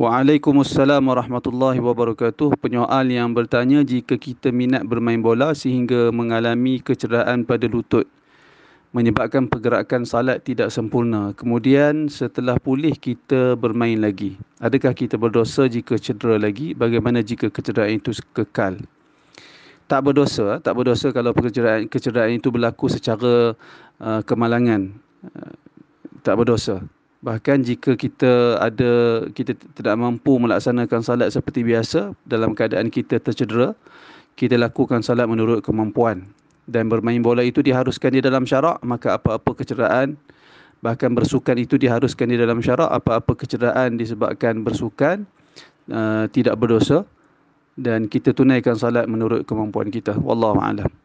Waalaikumsalam warahmatullahi wabarakatuh. Penyoal yang bertanya jika kita minat bermain bola sehingga mengalami kecederaan pada lutut menyebabkan pergerakan salat tidak sempurna. Kemudian setelah pulih kita bermain lagi. Adakah kita berdosa jika cedera lagi? Bagaimana jika kecederaan itu kekal? Tak berdosa, tak berdosa kalau kecederaan kecederaan itu berlaku secara uh, kemalangan. Uh, tak berdosa. Bahkan jika kita ada kita tidak mampu melaksanakan salat seperti biasa dalam keadaan kita tercedera, kita lakukan salat menurut kemampuan dan bermain bola itu diharuskan di dalam syarak, maka apa-apa kecederaan bahkan bersukan itu diharuskan di dalam syarak, apa-apa kecederaan disebabkan bersukan uh, tidak berdosa dan kita tunaikan salat menurut kemampuan kita. Wallahu a'lam.